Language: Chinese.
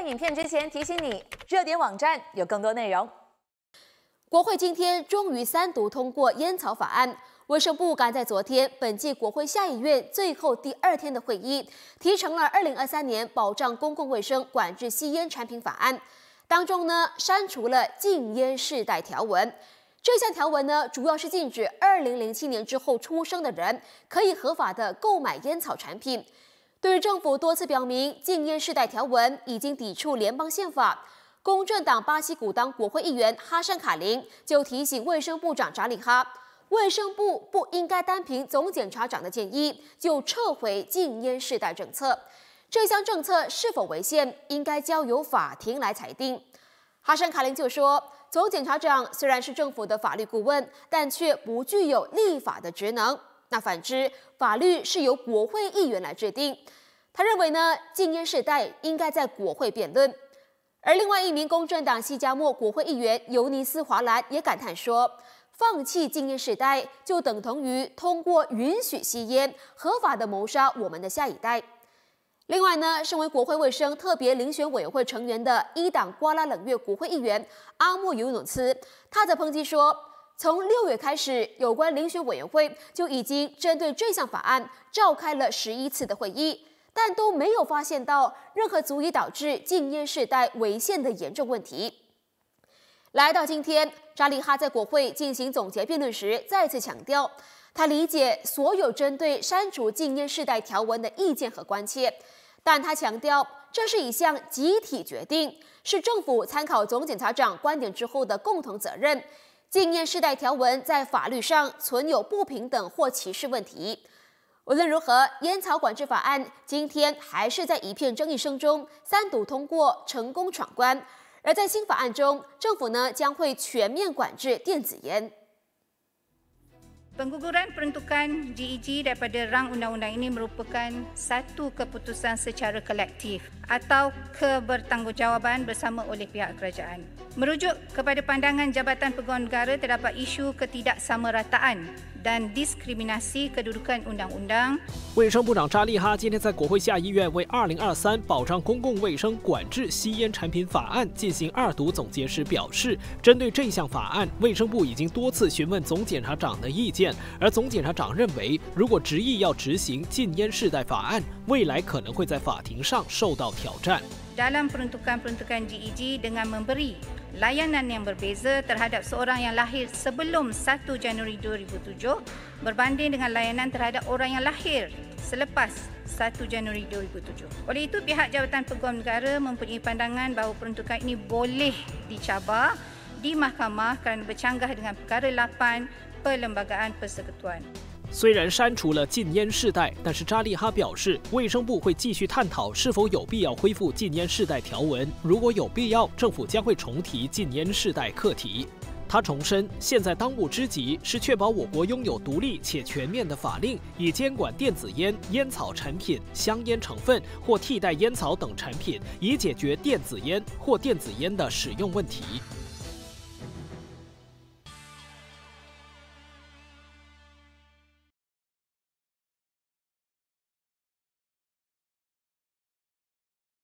看影片之前，提醒你，热点网站有更多内容。国会今天终于三读通过烟草法案。卫生部赶在昨天本届国会下议院最后第二天的会议，提成了二零二三年保障公共卫生管制吸烟产品法案，当中呢删除了禁烟世代条文。这项条文呢，主要是禁止二零零七年之后出生的人可以合法的购买烟草产品。对于政府多次表明禁烟世代条文已经抵触联邦宪法，公正党巴西古当国会议员哈山卡林就提醒卫生部长扎里哈。卫生部不应该单凭总检察长的建议就撤回禁烟世代政策，这项政策是否违宪，应该交由法庭来裁定。哈山卡林就说，总检察长虽然是政府的法律顾问，但却不具有立法的职能。那反之，法律是由国会议员来制定。他认为呢，禁烟世代应该在国会辩论。而另外一名公正党西加莫国会议员尤尼斯华兰也感叹说。放弃禁烟时代，就等同于通过允许吸烟合法的谋杀我们的下一代。另外呢，身为国会卫生特别遴选委员会成员的一党瓜拉冷月国会议员阿莫尤努茨，他则抨击说，从六月开始，有关遴选委员会就已经针对这项法案召开了十一次的会议，但都没有发现到任何足以导致禁烟世代违宪的严重问题。来到今天，扎里哈在国会进行总结辩论时，再次强调，他理解所有针对删除禁烟世代条文的意见和关切，但他强调，这是一项集体决定，是政府参考总检察长观点之后的共同责任。禁烟世代条文在法律上存有不平等或歧视问题。无论如何，烟草管制法案今天还是在一片争议声中三读通过，成功闯关。而在新法案中，政府呢将会全面管制电子烟。Pengguguran peruntukan GEG daripada rang undang-undang ini merupakan satu keputusan secara kolektif atau kebertanggungjawaban bersama oleh pihak kerajaan. Merujuk kepada pandangan Jabatan Pegawai Negara terdapat isu 卫生部长扎利哈今天在国会下议院为二零二三保障公共卫生管制吸烟产品法案进行二读总结时表示，针对这项法案，卫生部已经多次询问总检察长的意见，而总检察长认为，如果执意要执行禁烟世代法案，未来可能会在法庭上受到挑战。dalam peruntukan-peruntukan GEG dengan memberi layanan yang berbeza terhadap seorang yang lahir sebelum 1 Januari 2007 berbanding dengan layanan terhadap orang yang lahir selepas 1 Januari 2007. Oleh itu, pihak Jabatan Peguam Negara mempunyai pandangan bahawa peruntukan ini boleh dicabar di mahkamah kerana bercanggah dengan perkara 8 Perlembagaan Persekutuan. 虽然删除了禁烟世代，但是扎利哈表示，卫生部会继续探讨是否有必要恢复禁烟世代条文。如果有必要，政府将会重提禁烟世代课题。他重申，现在当务之急是确保我国拥有独立且全面的法令，以监管电子烟、烟草产品、香烟成分或替代烟草等产品，以解决电子烟或电子烟的使用问题。